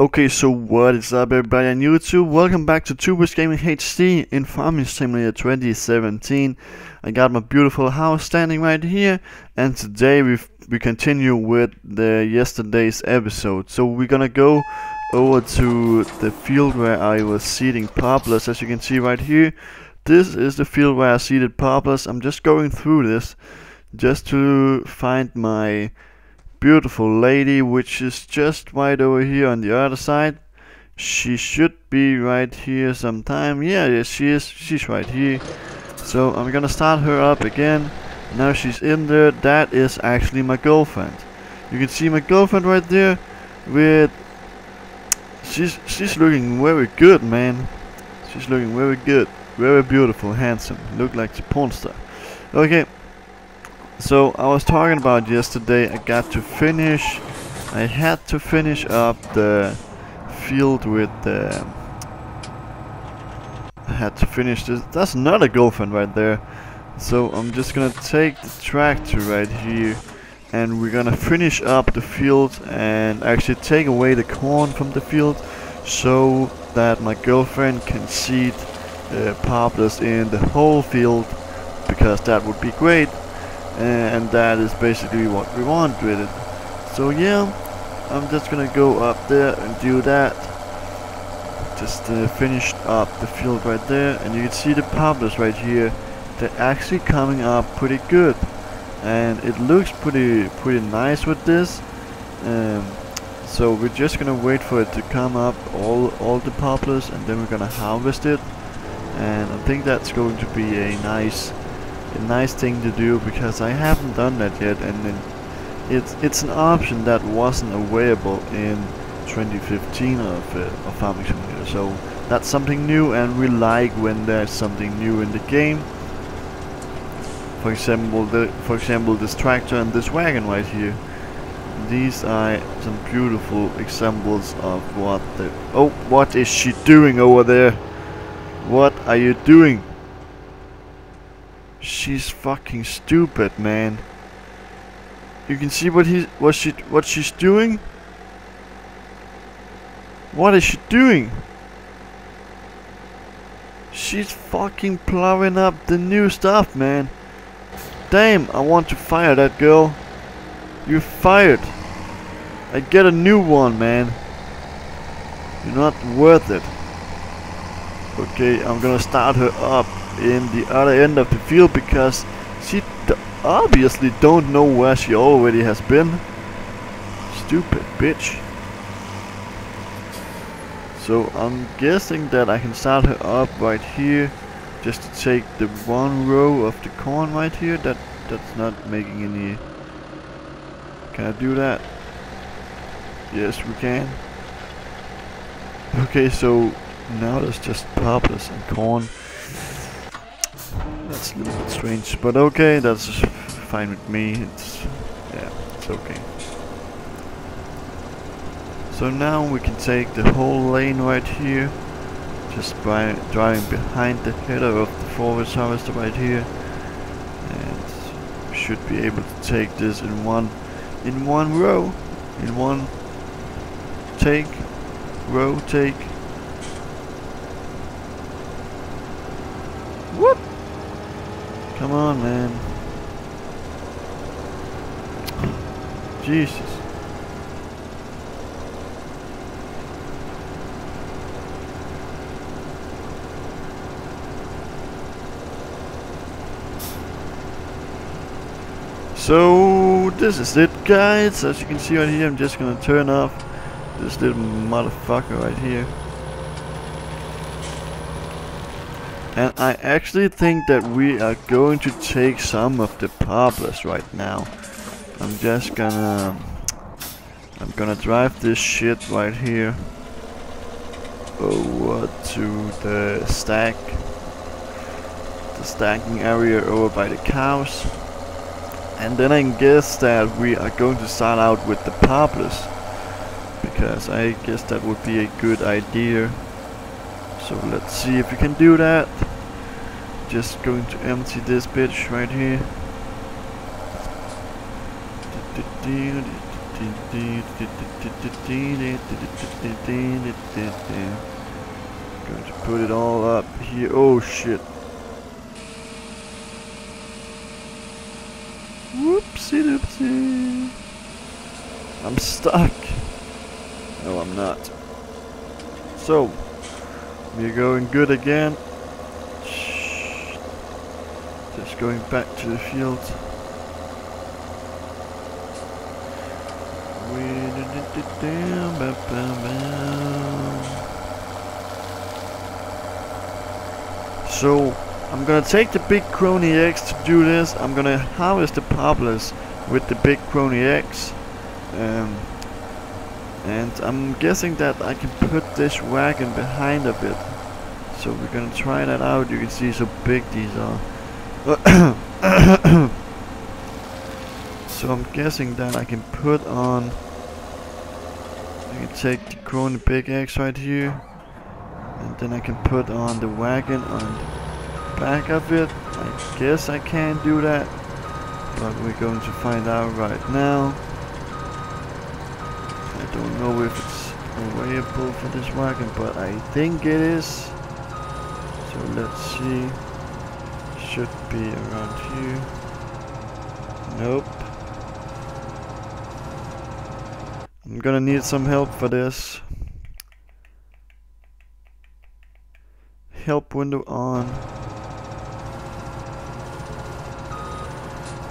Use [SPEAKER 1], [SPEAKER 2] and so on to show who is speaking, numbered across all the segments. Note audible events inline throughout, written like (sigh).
[SPEAKER 1] Okay, so what is up everybody on YouTube? Welcome back to TwoBros Gaming HD in Farming Simulator 2017. I got my beautiful house standing right here and today we we continue with the yesterday's episode. So we're gonna go over to the field where I was seeding poplars as you can see right here. This is the field where I seeded poplars. I'm just going through this just to find my beautiful lady which is just right over here on the other side. She should be right here sometime. Yeah yes she is. She's right here. So I'm gonna start her up again. Now she's in there. That is actually my girlfriend. You can see my girlfriend right there with she's she's looking very good man. She's looking very good. Very beautiful handsome. Look like a porn star. Okay so I was talking about yesterday I got to finish I had to finish up the field with the I had to finish this that's not a girlfriend right there. So I'm just gonna take the tractor right here and we're gonna finish up the field and actually take away the corn from the field so that my girlfriend can seed uh, poplars in the whole field because that would be great and that is basically what we want with it. So yeah I'm just gonna go up there and do that. Just uh, finished up the field right there. And you can see the poplars right here. They're actually coming up pretty good. And it looks pretty pretty nice with this. Um, so we're just gonna wait for it to come up all all the poplars and then we're gonna harvest it. And I think that's going to be a nice a nice thing to do because I haven't done that yet and it's it's an option that wasn't available in 2015 of, uh, of Farming Simulator. So that's something new and we like when there's something new in the game. For example the for example this tractor and this wagon right here. These are some beautiful examples of what the oh what is she doing over there? What are you doing She's fucking stupid, man. You can see what he what she what she's doing. What is she doing? She's fucking plowing up the new stuff, man. Damn, I want to fire that girl. You're fired. I get a new one, man. You're not worth it. Okay, I'm gonna start her up in the other end of the field because she obviously don't know where she already has been. Stupid bitch. So I'm guessing that I can start her up right here just to take the one row of the corn right here. That That's not making any... Can I do that? Yes, we can. Okay, so now there's just poplars and corn. That's a little bit strange, but okay, that's fine with me. It's yeah, it's okay. So now we can take the whole lane right here, just by driving behind the header of the forest harvester right here, and should be able to take this in one in one row, in one take, row take. Come on, man. Jesus. So this is it guys, as you can see right here I'm just gonna turn off this little motherfucker right here. And I actually think that we are going to take some of the poplars right now. I'm just gonna... I'm gonna drive this shit right here over to the stack. The stacking area over by the cows. And then I guess that we are going to start out with the poplars. Because I guess that would be a good idea. So let's see if we can do that. Just going to empty this bitch right here. Going to put it all up here. Oh shit. Whoopsie doopsie. I'm stuck. No, I'm not. So, we're going good again. Just going back to the field. So, I'm gonna take the big Krone X to do this. I'm gonna harvest the poplars with the big Krone X. Um, and I'm guessing that I can put this wagon behind a bit. So we're gonna try that out. You can see how big these are. (coughs) so I'm guessing that I can put on I can take the Krone Big X right here and then I can put on the wagon on the back of it. I guess I can do that, but we're going to find out right now. Don't know if it's available for this wagon, but I think it is. So let's see. Should be around here. Nope. I'm gonna need some help for this. Help window on.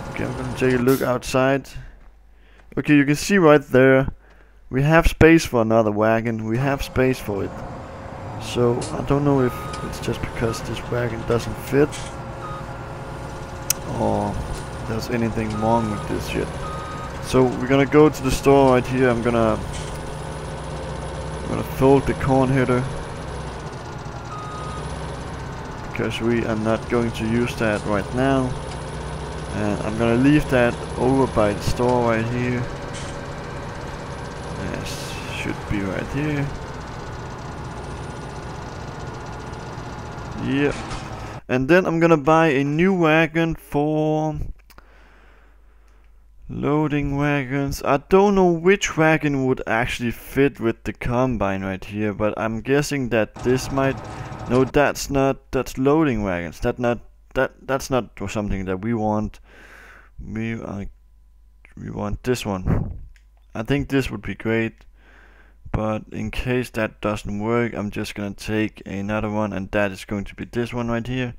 [SPEAKER 1] Okay, I'm gonna take a look outside. Okay, you can see right there, we have space for another wagon. We have space for it. So, I don't know if it's just because this wagon doesn't fit. Or there's anything wrong with this shit. So, we're gonna go to the store right here. I'm gonna... I'm gonna fold the corn header. Because we are not going to use that right now. And I'm gonna leave that over by the store right here. Should be right here. Yep. And then I'm gonna buy a new wagon for loading wagons. I don't know which wagon would actually fit with the combine right here, but I'm guessing that this might. No, that's not. That's loading wagons. That not that that's not something that we want. We uh, we want this one. I think this would be great. But in case that doesn't work, I'm just gonna take another one, and that is going to be this one right here.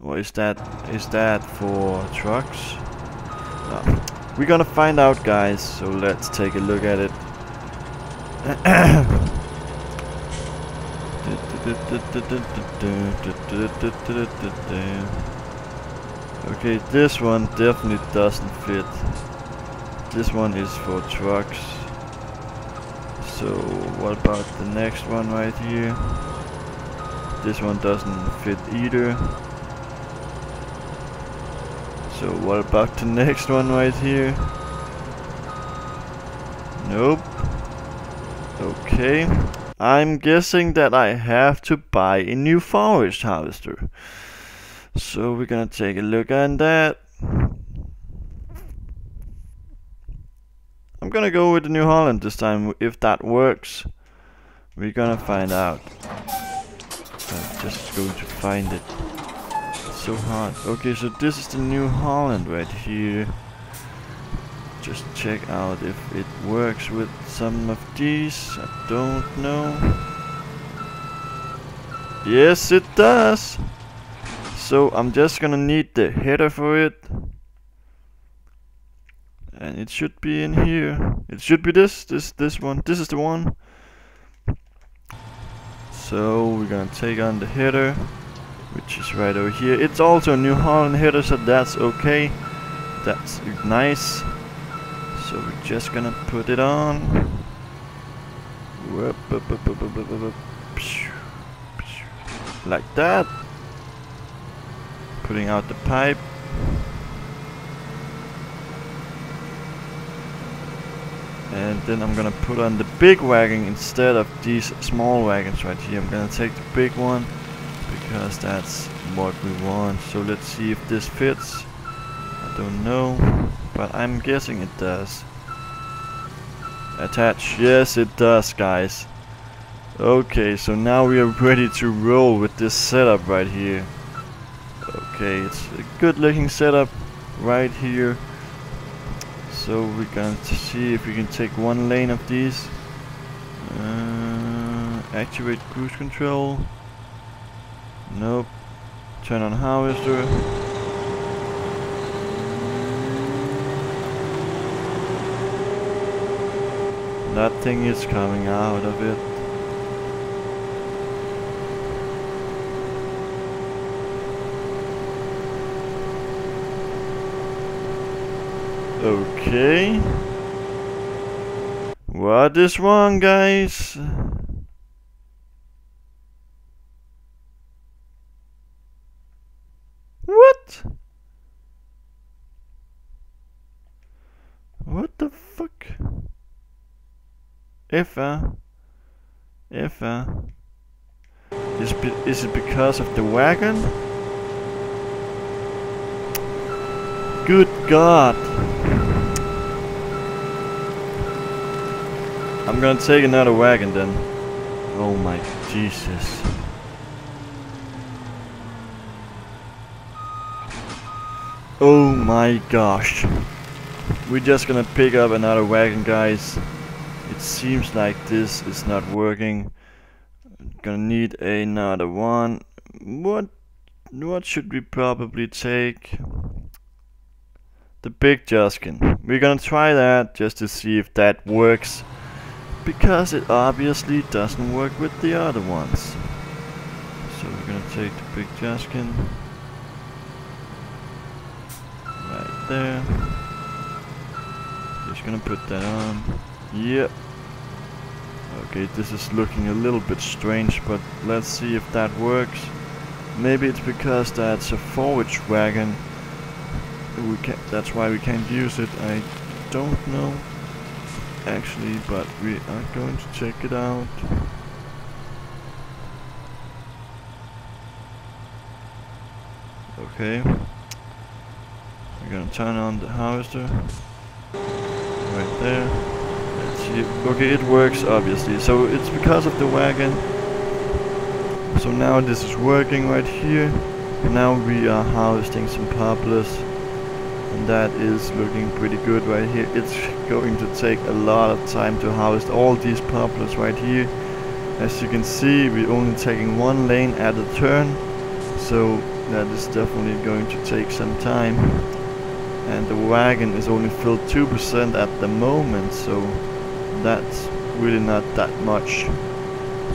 [SPEAKER 1] Or is that is that for trucks? No. We're gonna find out, guys. So let's take a look at it. (coughs) Okay, this one definitely doesn't fit. This one is for trucks. So what about the next one right here? This one doesn't fit either. So what about the next one right here? Nope. Okay. I'm guessing that I have to buy a new forage harvester. So we're gonna take a look at that. I'm gonna go with the New Holland this time, if that works. We're gonna find out. I'm just going to find it. It's so hard. Okay, so this is the New Holland right here. Just check out if it works with some of these. I don't know. Yes, it does. So I'm just gonna need the header for it. And it should be in here. It should be this, this, this one. This is the one. So we're gonna take on the header, which is right over here. It's also a New Holland header, so that's okay. That's nice. So we're just gonna put it on. Like that putting out the pipe. And then I'm gonna put on the big wagon instead of these small wagons right here. I'm gonna take the big one because that's what we want. So let's see if this fits. I don't know. but I'm guessing it does. Attach. Yes, it does, guys. Okay, so now we are ready to roll with this setup right here. Okay, it's a good looking setup right here. So going to see if we can take one lane of these. Uh, activate cruise control. Nope. Turn on harvester. That thing is coming out of it. Okay. What is wrong, guys? What? What the fuck? Effa? Uh, Effa? Uh, is, is it because of the wagon? Good God! I'm gonna take another wagon then. Oh my Jesus. Oh my gosh. We're just gonna pick up another wagon guys. It seems like this is not working. Gonna need another one. What what should we probably take? The big Joskin. We're gonna try that just to see if that works because it obviously doesn't work with the other ones. So we're gonna take the big Joskin right there. Just gonna put that on. Yep. Okay, this is looking a little bit strange, but let's see if that works. Maybe it's because that's a forage wagon. We can that's why we can't use it. I don't know actually, but we are going to check it out. Okay. We're gonna turn on the harvester. Right there. Let's see. Okay, it works obviously. So it's because of the wagon. So now this is working right here. Now we are harvesting some poplars that is looking pretty good right here. It's going to take a lot of time to harvest all these poplars right here. As you can see we're only taking one lane at a turn so that is definitely going to take some time. And the wagon is only filled 2% at the moment so that's really not that much.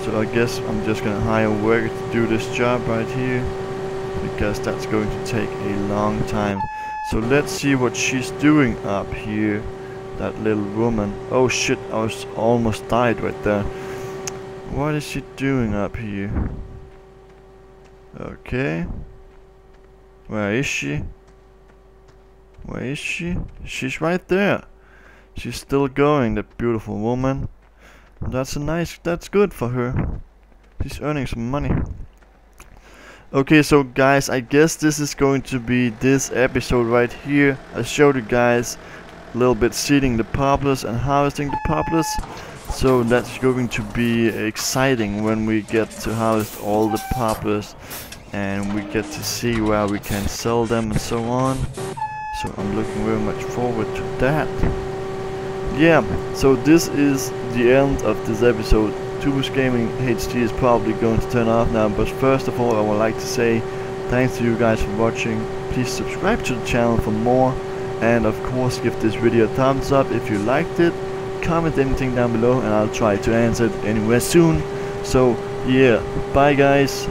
[SPEAKER 1] So I guess I'm just gonna hire a worker to do this job right here because that's going to take a long time so let's see what she's doing up here. That little woman. Oh shit, I was almost died right there. What is she doing up here? Okay. Where is she? Where is she? She's right there. She's still going, that beautiful woman. That's a nice, that's good for her. She's earning some money. Okay, so guys, I guess this is going to be this episode right here. I showed you guys a little bit seeding the poplars and harvesting the poplars. So that's going to be exciting when we get to harvest all the poplars and we get to see where we can sell them and so on. So I'm looking very much forward to that. Yeah, so this is the end of this episode. TwoBros Gaming HD is probably going to turn off now, but first of all I would like to say thanks to you guys for watching. Please subscribe to the channel for more and of course give this video a thumbs up if you liked it. Comment anything down below and I'll try to answer it anywhere soon. So yeah, bye guys.